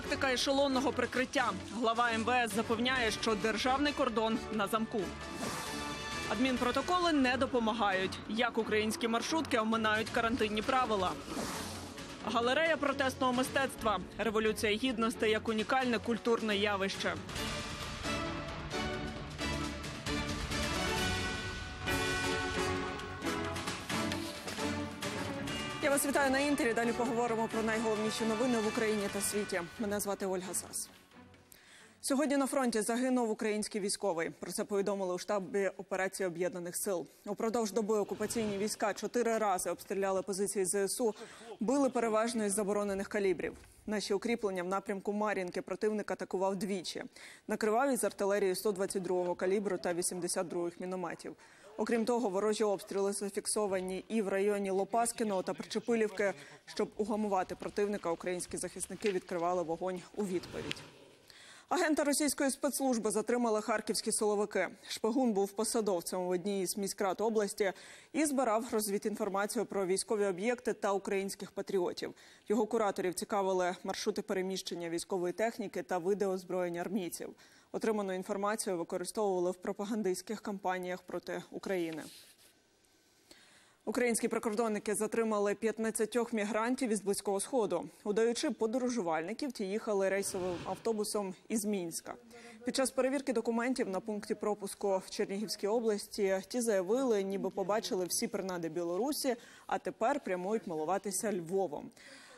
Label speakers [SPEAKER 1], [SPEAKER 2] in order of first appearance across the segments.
[SPEAKER 1] тактика ешелонного прикриття. Глава МВС запевняє, що державний кордон на замку. Адмінпротоколи не допомагають. Як українські маршрутки оминають карантинні правила. Галерея протестного мистецтва. Революція гідності як унікальне культурне явище. Вас вітаю на інтері. Далі поговоримо про найголовніші новини в Україні та світі. Мене звати Ольга Сас. Сьогодні на фронті загинув український військовий. Про це повідомили у штабі операції об'єднаних сил. Упродовж доби окупаційні війська чотири рази обстріляли позиції ЗСУ, били переважно із заборонених калібрів. Наші укріплення в напрямку Мар'їнки противник атакував двічі. Накривав із артилерії 122-го калібру та 82-х мінометів. Окрім того, ворожі обстріли зафіксовані і в районі Лопаскіного та Причепилівки. Щоб угамувати противника, українські захисники відкривали вогонь у відповідь. Агента російської спецслужби затримали харківські силовики. Шпигун був посадовцем в одній із міськрад області і збирав розвідінформацію про військові об'єкти та українських патріотів. Його кураторів цікавили маршрути переміщення військової техніки та види озброєння армійців. Отриману інформацію використовували в пропагандистських кампаніях проти України. Українські прикордонники затримали 15 мігрантів із близького сходу. Удаючи подорожувальників, ті їхали рейсовим автобусом із Мінська. Під час перевірки документів на пункті пропуску в Чернігівській області ті заявили, ніби побачили всі принади Білорусі, а тепер прямують милуватися Львовом.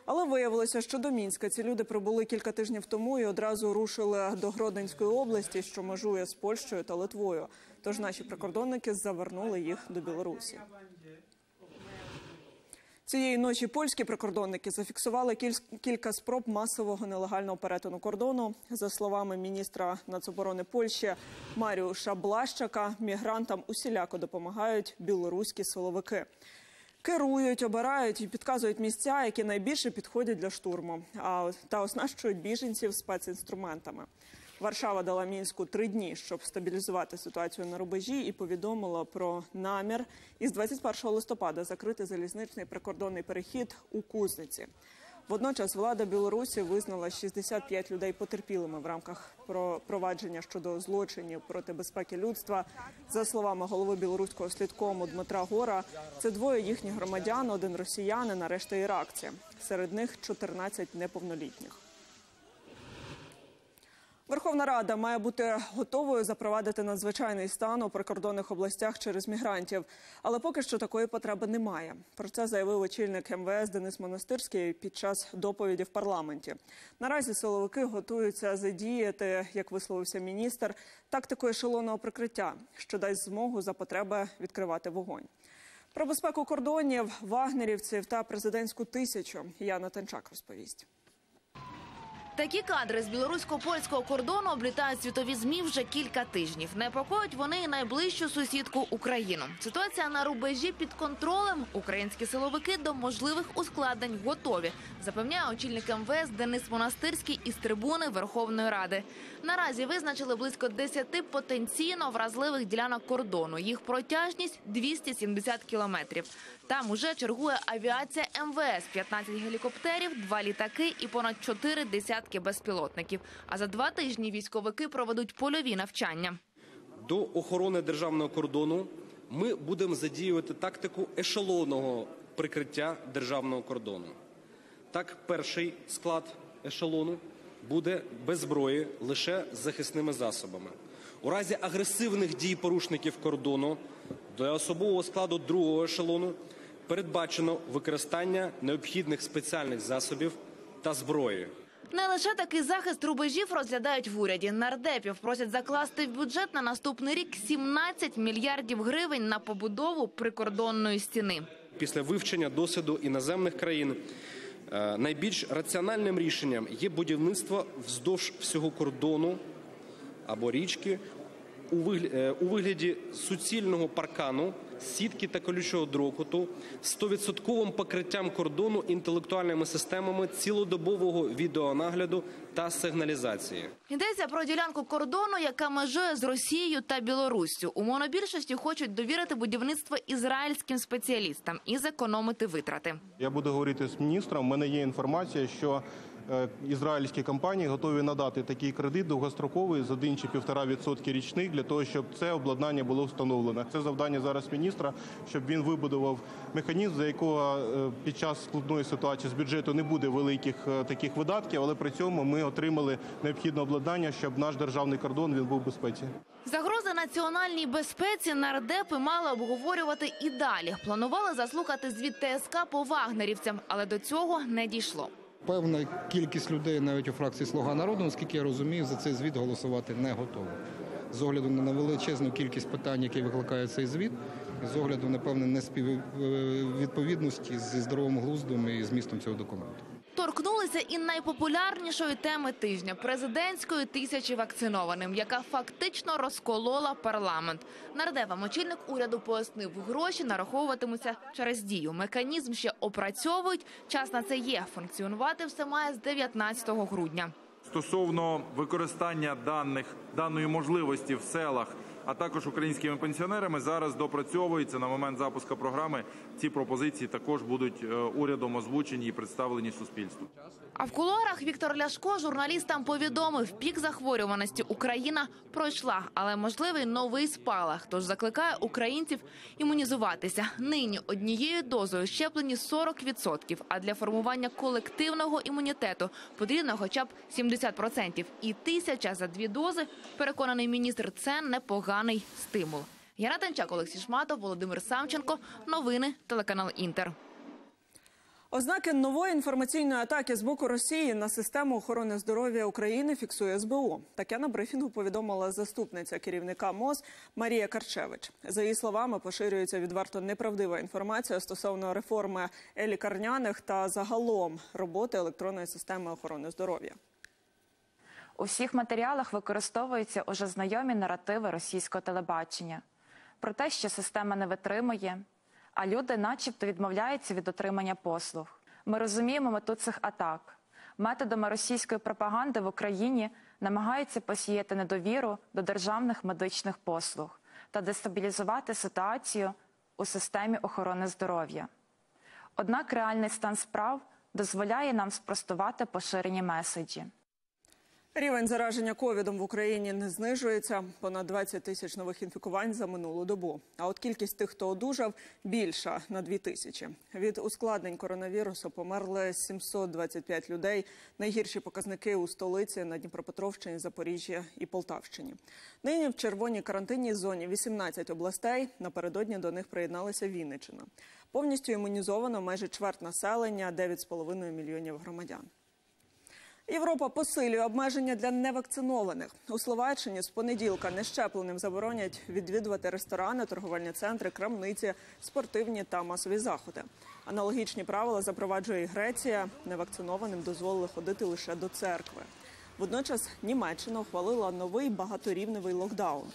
[SPEAKER 1] Але виявилося, що до Мінська ці люди прибули кілька тижнів тому і одразу рушили до Гродненської області, що межує з Польщею та Литвою. Тож наші прикордонники завернули їх до Білорусі. Цієї ночі польські прикордонники зафіксували кіль- кілька спроб масового нелегального перетину кордону. За словами міністра нацоборони Польщі Маріуша Блащака, мігрантам усіляко допомагають білоруські силовики. Керують, обирають і підказують місця, які найбільше підходять для штурму, а та оснащують біженців спецінструментами. Варшава дала мінську три дні, щоб стабілізувати ситуацію на рубежі, і повідомила про намір із 21 листопада закрити залізничний прикордонний перехід у Кузниці. Водночас влада Білорусі визнала 65 людей потерпілими в рамках про провадження щодо злочинів проти безпеки людства. За словами голови білоруського слідкому Дмитра Гора, це двоє їхніх громадян, один росіянин, а решта іракці. Серед них 14 неповнолітніх. Верховна Рада має бути готовою запровадити надзвичайний стан у прикордонних областях через мігрантів, але поки що такої потреби немає. Про це заявив очільник МВС Денис Монастирський під час доповіді в парламенті. Наразі силовики готуються задіяти, як висловився міністр, тактику ешелонного прикриття, що дасть змогу за потреби відкривати вогонь. Про безпеку кордонів, вагнерівців та президентську тисячу Яна Тенчак розповість.
[SPEAKER 2] Такі кадри з білорусько-польського кордону облітають світові змі вже кілька тижнів. Непокоїть вони і найближчу сусідку Україну. Ситуація на рубежі під контролем. Українські силовики до можливих ускладнень готові. Запевняє очільник МВС Денис Монастирський із трибуни Верховної Ради. Наразі визначили близько 10 потенційно вразливих ділянок кордону. Їх протяжність 270 кілометрів. Там уже чергує авіація МВС, 15 гелікоптерів, два літаки і понад 4 десятки безпілотників. А за два тижні військовики проведуть польові навчання.
[SPEAKER 3] До охорони державного кордону ми будемо задіювати тактику ешелонного прикриття державного кордону. Так, перший склад ешелону буде без зброї лише з захисними засобами. У разі агресивних дій порушників кордону до особового складу другого ешелону передбачено використання необхідних спеціальних засобів та зброї.
[SPEAKER 2] Не лише такий захист рубежів розглядають в уряді. Нардепів просять закласти в бюджет на наступний рік 17 мільярдів гривень на побудову прикордонної стіни.
[SPEAKER 3] Після вивчення досвіду іноземних країн е, найбільш раціональним рішенням є будівництво вздовж всього кордону або річки у е, у вигляді суцільного паркану, сітки та колючого дроту, 100% покриттям кордону інтелектуальними системами цілодобового відеонагляду та сигналізації.
[SPEAKER 2] Йдеться про ділянку кордону, яка межує з Росією та Білоруссю. У монобільшості хочуть довірити будівництво ізраїльським спеціалістам і зекономити витрати.
[SPEAKER 4] Я буду говорити з міністром. У мене є інформація, що ізраїльські компанії готові надати такий кредит довгостроковий з 1 чи 1,5% річних для того, щоб це обладнання було встановлено. Це завдання зараз міністра, щоб він вибудував механізм, за якого е, під час складної ситуації з бюджету не буде великих е, таких видатків, але при цьому ми отримали необхідне обладнання, щоб наш державний кордон він був в безпеці.
[SPEAKER 2] Загрози національній безпеці нардепи мали обговорювати і далі. Планували заслухати звіт ТСК по вагнерівцям, але до цього не дійшло.
[SPEAKER 5] Певна кількість людей навіть у фракції Слуга народу, наскільки я розумію, за цей звіт голосувати не готова. З огляду на величезну кількість питань, які викликає цей звіт, з огляду на певну неспіввідповідності зі здоровим глуздом і змістом цього документу.
[SPEAKER 2] Торкнулися і найпопулярнішої теми тижня президентської тисячі вакцинованим, яка фактично розколола парламент. Нардепам очільник уряду пояснив, гроші нараховуватимуться через дію. Механізм ще опрацьовують. Час на це є. Функціонувати все має з 19 грудня.
[SPEAKER 6] Стосовно використання даних даної можливості в селах, а також українськими пенсіонерами, зараз допрацьовується на момент запуску програми. Ці пропозиції також будуть е, урядом озвучені і представлені суспільству.
[SPEAKER 2] А в кулуарах Віктор Ляшко журналістам повідомив, пік захворюваності Україна пройшла, але можливий новий спалах. Тож закликає українців імунізуватися. Нині однією дозою щеплені 40%, а для формування колективного імунітету потрібно хоча б 70%. І тисяча за дві дози, переконаний міністр, це непоганий стимул. Яна Танчак, Олексій Шматов, Володимир Самченко. Новини телеканал Інтер.
[SPEAKER 1] Ознаки нової інформаційної атаки з боку Росії на систему охорони здоров'я України фіксує СБУ. Таке на брифінгу повідомила заступниця керівника МОЗ Марія Карчевич. За її словами, поширюється відверто неправдива інформація стосовно реформи лікарняних та загалом роботи електронної системи охорони здоров'я.
[SPEAKER 7] У всіх матеріалах використовуються уже знайомі наративи російського телебачення про те, що система не витримує, а люди, начебто, відмовляються від отримання послуг. Ми розуміємо мету цих атак. Методами російської пропаганди в Україні намагаються посіяти недовіру до державних медичних послуг та дестабілізувати ситуацію у системі охорони здоров'я. Однак реальний стан справ дозволяє нам спростувати поширені меседжі.
[SPEAKER 1] Рівень зараження ковідом в Україні не знижується. Понад 20 тисяч нових інфікувань за минулу добу. А от кількість тих, хто одужав, більша на 2 тисячі. Від ускладнень коронавірусу померли 725 людей. Найгірші показники у столиці на Дніпропетровщині, Запоріжжі і Полтавщині. Нині в червоній карантинній зоні 18 областей. Напередодні до них приєдналася Вінниччина. Повністю імунізовано майже чверть населення 9,5 мільйонів громадян. Європа посилює обмеження для невакцинованих. У Словаччині з понеділка нещепленим заборонять відвідувати ресторани, торговельні центри, крамниці, спортивні та масові заходи. Аналогічні правила запроваджує і Греція. Невакцинованим дозволили ходити лише до церкви. Водночас Німеччина ухвалила новий багаторівневий локдаун.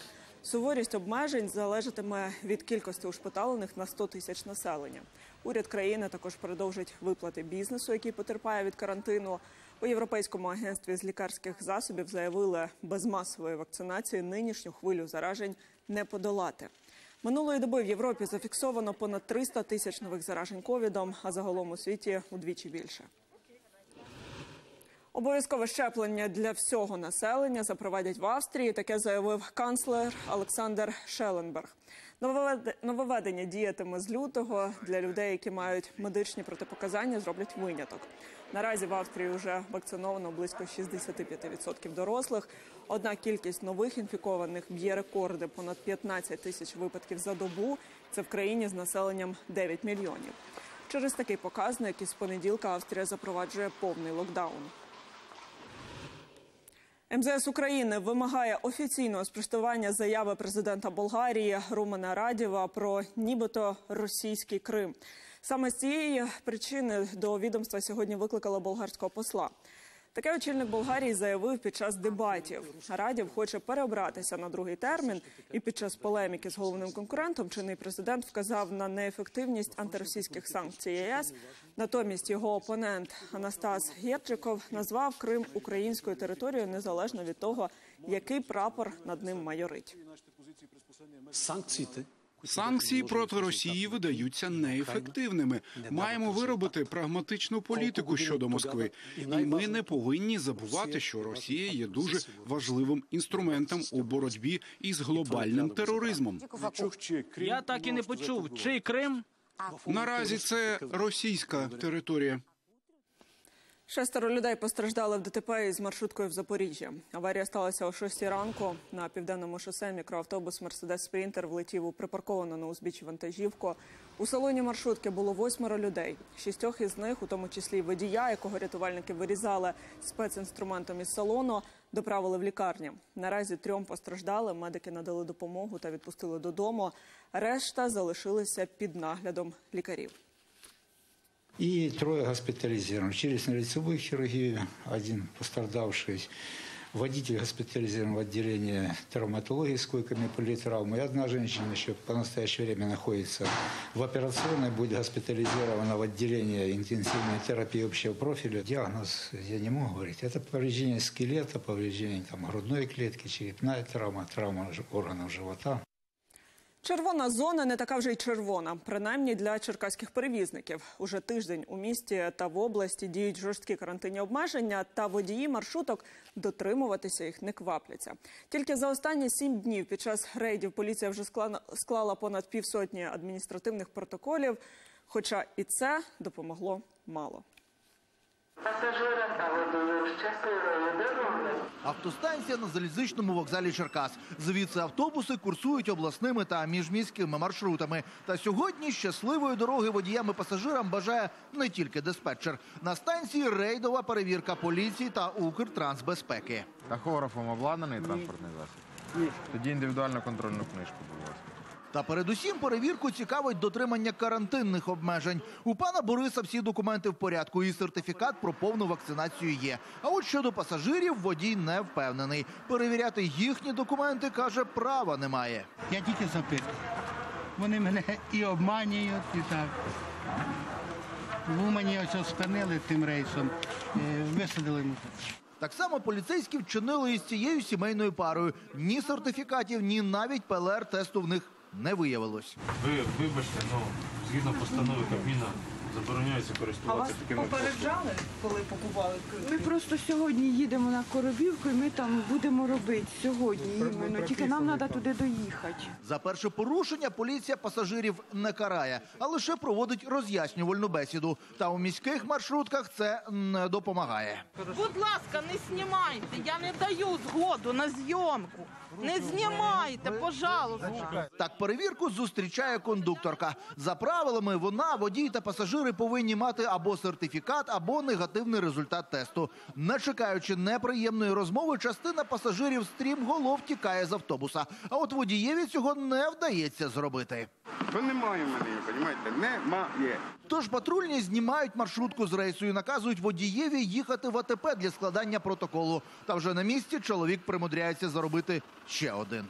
[SPEAKER 1] Суворість обмежень залежатиме від кількості ушпиталених на 100 тисяч населення. Уряд країни також продовжить виплати бізнесу, який потерпає від карантину. У Європейському агентстві з лікарських засобів заявили, без масової вакцинації нинішню хвилю заражень не подолати. Минулої доби в Європі зафіксовано понад 300 тисяч нових заражень ковідом, а загалом у світі удвічі більше. Обов'язкове щеплення для всього населення запровадять в Австрії. Таке заявив канцлер Олександр Шелленберг. Нововвед- Нововведення діятиме з лютого для людей, які мають медичні протипоказання, зроблять виняток. Наразі в Австрії вже вакциновано близько 65% дорослих. Однак кількість нових інфікованих б'є рекорди понад 15 тисяч випадків за добу. Це в країні з населенням 9 мільйонів. Через такий показник із понеділка Австрія запроваджує повний локдаун. МЗС України вимагає офіційного спростування заяви президента Болгарії Румана Радєва про нібито російський Крим. Саме з цієї причини до відомства сьогодні викликала болгарського посла. Таке очільник Болгарії заявив під час дебатів. Радєв хоче переобратися на другий термін, і під час полеміки з головним конкурентом чинний президент вказав на неефективність антиросійських санкцій ЄС. Натомість його опонент Анастас Герчиков назвав Крим українською територією незалежно від того, який прапор над ним майорить.
[SPEAKER 8] Санкциите Санкції проти Росії видаються неефективними. Маємо виробити прагматичну політику щодо Москви, і ми не повинні забувати, що Росія є дуже важливим інструментом у боротьбі із глобальним тероризмом.
[SPEAKER 9] Я так і не почув, чий Крим?
[SPEAKER 8] Наразі це російська територія.
[SPEAKER 1] Шестеро людей постраждали в ДТП із маршруткою в Запоріжжі. Аварія сталася о 6 ранку. На південному шосе мікроавтобус Мерседес Спрінтер влетів у припарковану на узбіччі вантажівку. У салоні маршрутки було восьмеро людей. Шістьох із них, у тому числі водія, якого рятувальники вирізали спецінструментом із салону, доправили в лікарню. Наразі трьом постраждалим медики надали допомогу та відпустили додому. Решта залишилися під наглядом лікарів.
[SPEAKER 10] И трое госпитализированы. Челюстно-лицевую хирургию, один пострадавший. Водитель госпитализирован в отделение травматологии с койками политравмы. И одна женщина еще по настоящее время находится в операционной, будет госпитализирована в отделение интенсивной терапии общего профиля. Диагноз я не могу говорить. Это повреждение скелета, повреждение там, грудной клетки, черепная травма, травма органов живота.
[SPEAKER 1] Червона зона не така вже й червона, принаймні для черкаських перевізників. Уже тиждень у місті та в області діють жорсткі карантинні обмеження, та водії маршруток дотримуватися їх не квапляться. Тільки за останні сім днів під час рейдів поліція вже склала, понад півсотні адміністративних протоколів. Хоча і це допомогло мало.
[SPEAKER 11] Пасажирам та водіїв щасливої дороги.
[SPEAKER 12] Автостанція на залізничному вокзалі Черкас. Звідси автобуси курсують обласними та міжміськими маршрутами. Та сьогодні щасливої дороги водіям і пасажирам бажає не тільки диспетчер. На станції рейдова перевірка поліції та Укртрансбезпеки.
[SPEAKER 13] Тахографом обладнаний транспортний засіб? Ні. Тоді індивідуальну контрольну книжку, будь ласка.
[SPEAKER 12] Та передусім перевірку цікавить дотримання карантинних обмежень. У пана Бориса всі документи в порядку, і сертифікат про повну вакцинацію є. А от щодо пасажирів водій не впевнений. Перевіряти їхні документи каже, права немає.
[SPEAKER 14] Я тільки запитую. Вони мене і обманюють, і так. В Умані ось спинили тим рейсом, е, висадили.
[SPEAKER 12] Так само поліцейські вчинили із цією сімейною парою. Ні сертифікатів, ні навіть ПЛР-тесту в них не виявилось.
[SPEAKER 15] Ви вибачте, ну згідно постанови Кабміна забороняється користуватися такими
[SPEAKER 1] попереджали, коли побували в
[SPEAKER 16] Ми просто сьогодні їдемо на Коробівку і ми там будемо робити сьогодні іменно. Тільки нам треба туди доїхати.
[SPEAKER 12] За перше порушення поліція пасажирів не карає, а лише проводить роз'яснювальну бесіду. Та у міських маршрутках це не допомагає.
[SPEAKER 17] Будь ласка, не знімайте. Я не даю згоду на зйомку. Не знімайте, пожалуйста.
[SPEAKER 12] Так перевірку зустрічає кондукторка. За правилами, вона, водій та пасажири повинні мати або сертифікат, або негативний результат тесту. Не чекаючи неприємної розмови, частина пасажирів стрімголов тікає з автобуса. А от водієві цього не вдається зробити.
[SPEAKER 18] То немає в мене, розумієте? Немає.
[SPEAKER 12] Тож патрульні знімають маршрутку з рейсу і наказують водієві їхати в АТП для складання протоколу. Та вже на місці чоловік примудряється заробити ще один.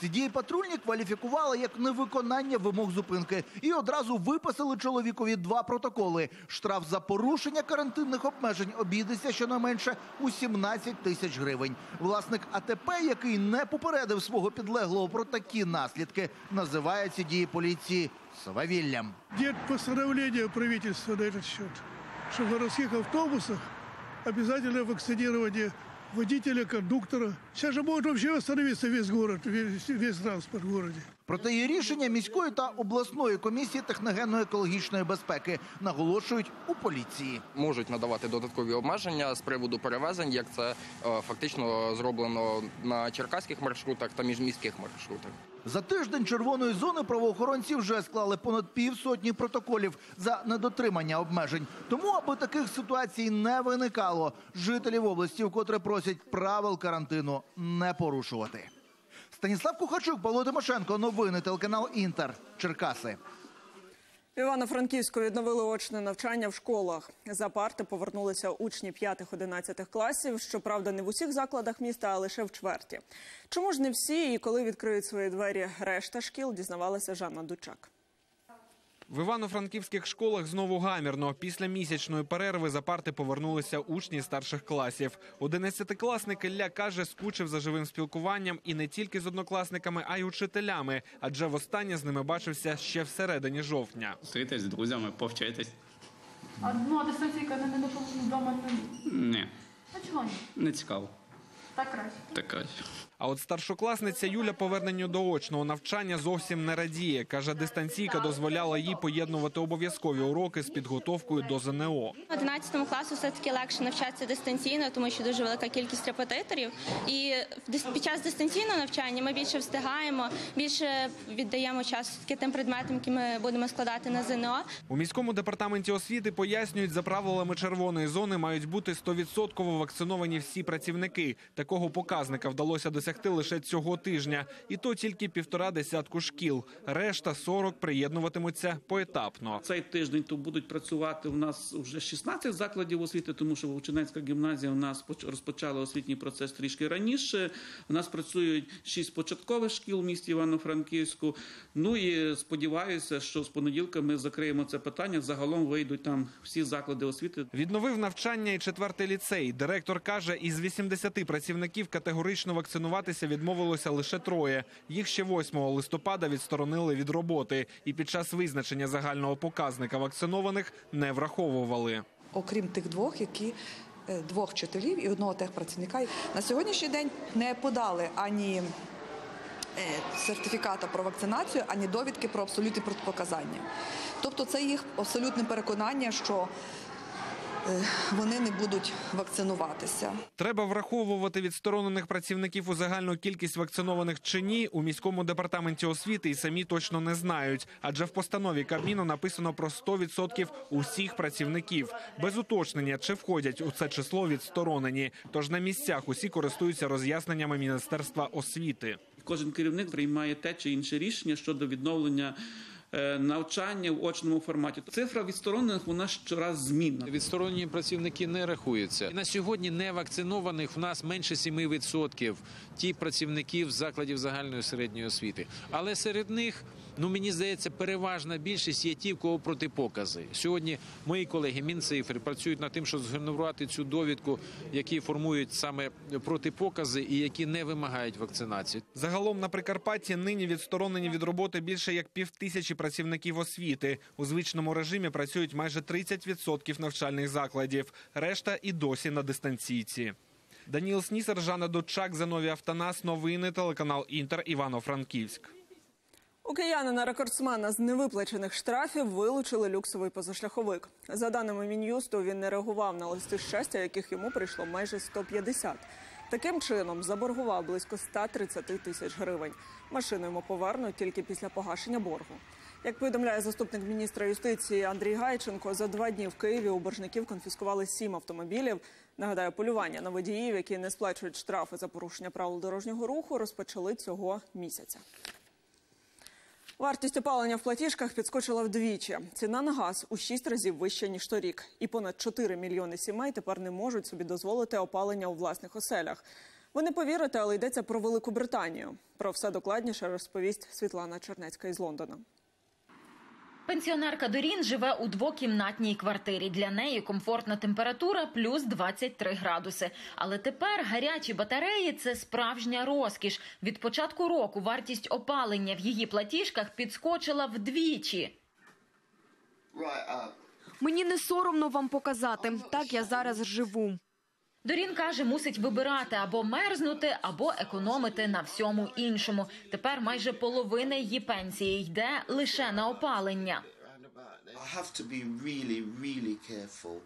[SPEAKER 12] Ці дії патрульні кваліфікували як невиконання вимог зупинки і одразу виписали чоловікові два протоколи. Штраф за порушення карантинних обмежень обійдеться щонайменше у 17 тисяч гривень. Власник АТП, який не попередив свого підлеглого про такі наслідки, називає ці дії поліції свавіллям.
[SPEAKER 19] Нет постановления правительства на этот счет, что в городских автобусах обязательно вакцинирование водителя, кондуктора. Сейчас же может вообще остановиться весь город, весь, весь транспорт в городе.
[SPEAKER 12] Проте є рішення міської та обласної комісії техногенно-екологічної безпеки, наголошують у поліції.
[SPEAKER 20] можуть надавати додаткові обмеження з приводу перевезень, як це е, фактично зроблено на черкаських маршрутах та міжміських маршрутах.
[SPEAKER 12] За тиждень червоної зони правоохоронці вже склали понад півсотні протоколів за недотримання обмежень. Тому, аби таких ситуацій не виникало, жителів області вкотре просять правил карантину не порушувати. Станіслав Кухачук, Павло Тимошенко, новини телеканал Інтер, Черкаси.
[SPEAKER 1] Івано-Франківську відновили очне навчання в школах. За парти повернулися учні 5-11 класів. Щоправда, не в усіх закладах міста, а лише в чверті. Чому ж не всі і коли відкриють свої двері решта шкіл, дізнавалася Жанна Дучак.
[SPEAKER 21] В івано-франківських школах знову гамірно. Після місячної перерви за парти повернулися учні старших класів. Одинадцятикласник Ілля каже, скучив за живим спілкуванням і не тільки з однокласниками, а й учителями, адже востаннє з ними бачився ще всередині жовтня.
[SPEAKER 22] Зустрітись з друзями, повчитись.
[SPEAKER 23] А ну, а дистанційка не, не допомогла вдома.
[SPEAKER 22] Ні,
[SPEAKER 23] А чого ні?
[SPEAKER 22] не цікаво.
[SPEAKER 23] Так краще.
[SPEAKER 22] Так краще.
[SPEAKER 21] А от старшокласниця Юля поверненню до очного навчання зовсім не радіє. Каже, дистанційка дозволяла їй поєднувати обов'язкові уроки з підготовкою до ЗНО.
[SPEAKER 24] В 11 класу все-таки легше навчатися дистанційно, тому що дуже велика кількість репетиторів. І під час дистанційного навчання ми більше встигаємо, більше віддаємо час таки тим предметам, які ми будемо складати на ЗНО.
[SPEAKER 21] У міському департаменті освіти пояснюють, за правилами червоної зони мають бути 100% вакциновані всі працівники. Такого показника вдалося досягти лише цього тижня, і то тільки півтора десятку шкіл. Решта 40 приєднуватимуться поетапно.
[SPEAKER 25] Цей тиждень то будуть працювати у нас вже 16 закладів освіти, тому що Вовчинецька гімназія у нас поч- розпочала освітній процес трішки раніше. У нас працюють 6 початкових шкіл в місті Івано-Франківську. Ну і сподіваюся, що з понеділка ми закриємо це питання. Загалом вийдуть там всі заклади освіти.
[SPEAKER 21] Відновив навчання і четвертий ліцей. Директор каже, із 80 працівників категорично вакцинуватися відмовилося лише троє. Їх ще 8 листопада відсторонили від роботи, і під час визначення загального показника вакцинованих не враховували.
[SPEAKER 26] окрім тих двох, які е, двох вчителів і одного техпрацівника на сьогоднішній день не подали ані е, сертифіката про вакцинацію, ані довідки про абсолютні протипоказання. Тобто це їх абсолютне переконання, що вони не будуть вакцинуватися.
[SPEAKER 21] Треба враховувати відсторонених працівників у загальну кількість вакцинованих чи ні у міському департаменті освіти і самі точно не знають. Адже в постанові Кабміну написано про 100% усіх працівників без уточнення, чи входять у це число відсторонені. Тож на місцях усі користуються роз'ясненнями міністерства освіти.
[SPEAKER 25] Кожен керівник приймає те чи інше рішення щодо відновлення. Е, Навчання в очному форматі цифра відсторонених вона щораз змінна.
[SPEAKER 27] Відсторонені працівники не рахуються. На сьогодні не вакцинованих в нас менше 7% ті працівників закладів загальної середньої освіти. Але серед них, ну мені здається, переважна більшість є ті, в кого протипокази. Сьогодні мої колеги Мінцифри працюють над тим, щоб згенерувати цю довідку, які формують саме протипокази і які не вимагають вакцинації.
[SPEAKER 21] Загалом на Прикарпатті нині відсторонені від роботи більше як півтисячі працівників освіти. У звичному режимі працюють майже 30% навчальних закладів. Решта і досі на дистанційці. Даніл Снісер, Жанна Дудчак, Занові Автонас. Новини телеканал Інтер Івано-Франківськ.
[SPEAKER 1] У киянина рекордсмена з невиплачених штрафів вилучили люксовий позашляховик. За даними мін'юсту, він не реагував на листи щастя, яких йому прийшло майже 150. Таким чином заборгував близько 130 тисяч гривень. Машину йому повернуть тільки після погашення боргу. Як повідомляє заступник міністра юстиції Андрій Гайченко, за два дні в Києві у боржників конфіскували сім автомобілів. Нагадаю, полювання на водіїв, які не сплачують штрафи за порушення правил дорожнього руху, розпочали цього місяця. Вартість опалення в платіжках підскочила вдвічі. Ціна на газ у шість разів вища ніж торік. І понад 4 мільйони сімей тепер не можуть собі дозволити опалення у власних оселях. Ви не повірите, але йдеться про Велику Британію. Про все докладніше розповість Світлана Чернецька із Лондона.
[SPEAKER 28] Пенсіонерка Дорін живе у двокімнатній квартирі. Для неї комфортна температура плюс 23 градуси. Але тепер гарячі батареї це справжня розкіш. Від початку року вартість опалення в її платіжках підскочила вдвічі.
[SPEAKER 29] Мені не соромно вам показати. Так я зараз живу.
[SPEAKER 28] Дорін каже, мусить вибирати або мерзнути, або економити на всьому іншому. Тепер майже половина її пенсії йде лише на опалення.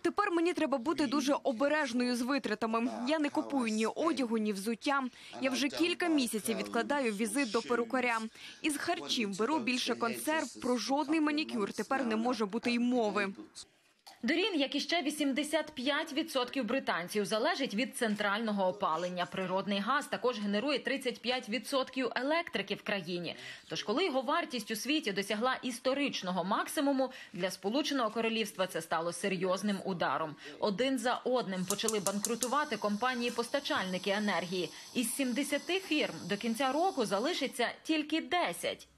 [SPEAKER 29] Тепер мені треба бути дуже обережною з витратами. Я не купую ні одягу, ні взуття. Я вже кілька місяців відкладаю візит до перукаря. Із харчів беру більше консерв. Про жодний манікюр тепер не може бути й мови.
[SPEAKER 28] Дорін, як і ще 85% британців, залежить від центрального опалення. Природний газ також генерує 35% електрики в країні. Тож, коли його вартість у світі досягла історичного максимуму, для Сполученого Королівства це стало серйозним ударом. Один за одним почали банкрутувати компанії-постачальники енергії. Із 70 фірм до кінця року залишиться тільки 10.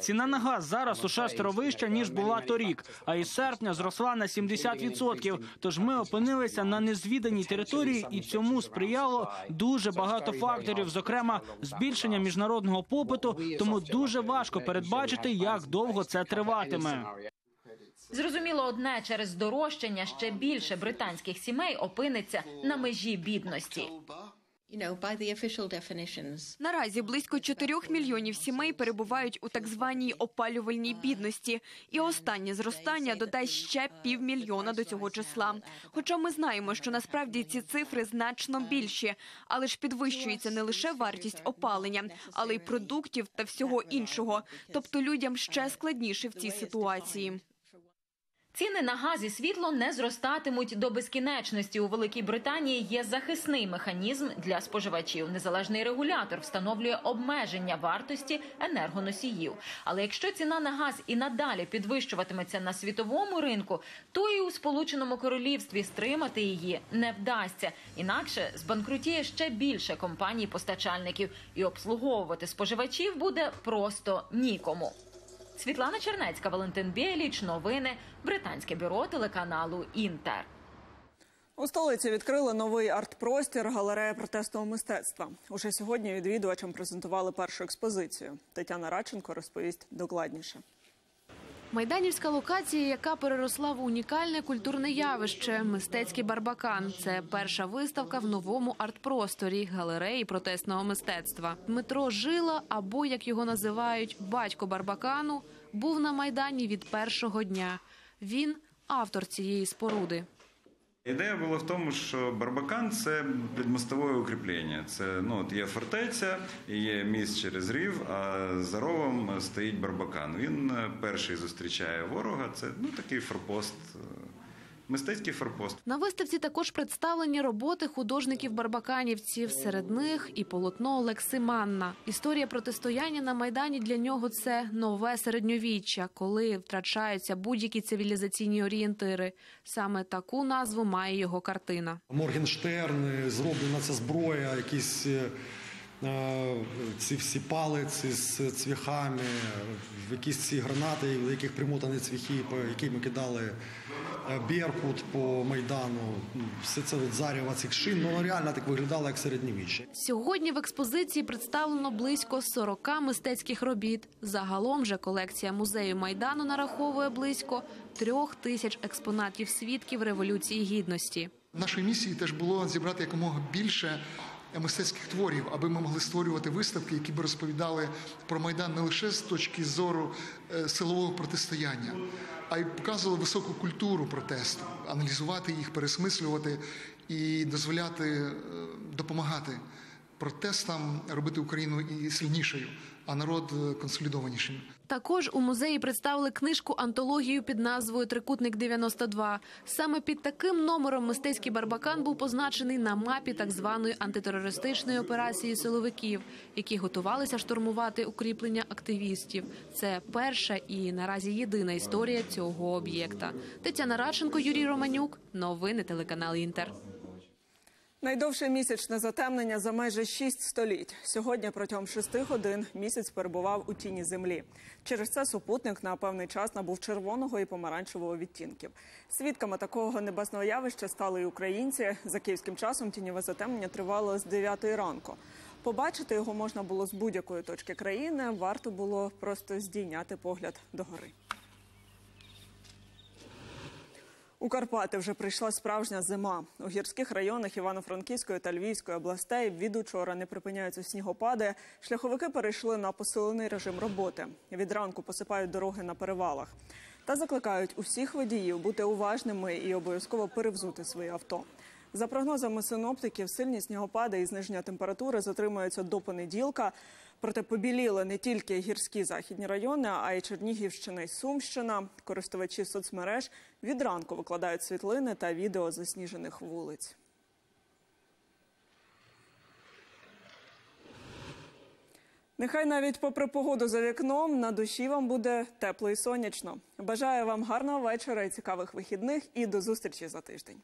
[SPEAKER 30] Ціна на газ зараз у шестеро вища, ніж була торік, а із серпня зросла на 70%. Тож ми опинилися на незвіданій території, і цьому сприяло дуже багато факторів, зокрема збільшення міжнародного попиту. Тому дуже важко передбачити, як довго це триватиме.
[SPEAKER 28] Зрозуміло одне, через здорожчання ще більше британських сімей опиниться на межі бідності.
[SPEAKER 29] Наразі близько 4 мільйонів сімей перебувають у так званій опалювальній бідності, і останнє зростання додасть ще півмільйона до цього числа. Хоча ми знаємо, що насправді ці цифри значно більші, але ж підвищується не лише вартість опалення, але й продуктів та всього іншого. Тобто людям ще складніше в цій ситуації.
[SPEAKER 28] Ціни на газ і світло не зростатимуть до безкінечності. У Великій Британії є захисний механізм для споживачів. Незалежний регулятор встановлює обмеження вартості енергоносіїв. Але якщо ціна на газ і надалі підвищуватиметься на світовому ринку, то і у Сполученому Королівстві стримати її не вдасться. Інакше збанкрутіє ще більше компаній-постачальників, і обслуговувати споживачів буде просто нікому. Світлана Чернецька, Валентин Біліч. Новини. Британське бюро телеканалу Інтер.
[SPEAKER 1] У столиці відкрили новий арт-простір галерея протестного мистецтва. Уже сьогодні відвідувачам презентували першу експозицію. Тетяна Радченко розповість докладніше.
[SPEAKER 31] Майданівська локація, яка переросла в унікальне культурне явище мистецький барбакан. Це перша виставка в новому арт-просторі галереї протестного мистецтва. Дмитро Жила, або як його називають, батько барбакану, був на майдані від першого дня. Він автор цієї споруди.
[SPEAKER 32] Ідея була в тому, що Барбакан це підмостове укріплення. Це ну от є фортеця, є міст через рів. А за ровом стоїть Барбакан. Він е, перший зустрічає ворога. Це ну такий форпост, е, мистецький форпост.
[SPEAKER 31] На виставці також представлені роботи художників-барбаканівців. Серед них і полотно Олекси Манна. Історія протистояння на майдані для нього це нове середньовіччя, коли втрачаються будь-які цивілізаційні орієнтири. Саме таку назву має його картина.
[SPEAKER 33] Моргенштерн, зроблена ця зброя, якісь е, ці всі палиці з цвяхами, якісь ці гранати, в яких примотані цвяхи, по якими кидали е, Беркут по Майдану. Все це от зарява цих шин, ну воно реально так виглядало як середньовіччя.
[SPEAKER 31] Сьогодні в експозиції представлено близько 40 мистецьких робіт. Загалом же колекція музею майдану нараховує близько трьох тисяч експонатів свідків революції гідності.
[SPEAKER 34] Нашою місією теж було зібрати якомога більше мистецьких творів, аби ми могли створювати виставки, які б розповідали про майдан не лише з точки зору е, силового протистояння, а й показували високу культуру протесту, аналізувати їх, пересмислювати і дозволяти е, допомагати протестам робити Україну і сильнішою, а народ е, консолідованішим.
[SPEAKER 31] Також у музеї представили книжку антологію під назвою Трикутник 92 Саме під таким номером мистецький барбакан був позначений на мапі так званої антитерористичної операції силовиків, які готувалися штурмувати укріплення активістів. Це перша і наразі єдина історія цього об'єкта. Тетяна Радченко, Юрій Романюк, новини телеканал Інтер.
[SPEAKER 1] Найдовше місячне затемнення за майже шість століть. Сьогодні протягом шести годин місяць перебував у тіні землі. Через це супутник на певний час набув червоного і помаранчевого відтінків. Свідками такого небесного явища стали й українці. За київським часом тіньове затемнення тривало з 9 ранку. Побачити його можна було з будь-якої точки країни. Варто було просто здійняти погляд догори. У Карпати вже прийшла справжня зима. У гірських районах Івано-Франківської та Львівської областей від учора не припиняються снігопади. Шляховики перейшли на посилений режим роботи. Від ранку посипають дороги на перевалах та закликають усіх водіїв бути уважними і обов'язково перевзути свої авто. За прогнозами синоптиків, сильні снігопади і зниження температури затримуються до понеділка. Проте побіліли не тільки гірські західні райони, а й Чернігівщина і Сумщина. Користувачі соцмереж від ранку викладають світлини та відео засніжених вулиць. Нехай навіть попри погоду за вікном на душі вам буде тепло і сонячно. Бажаю вам гарного вечора і цікавих вихідних. І до зустрічі за тиждень.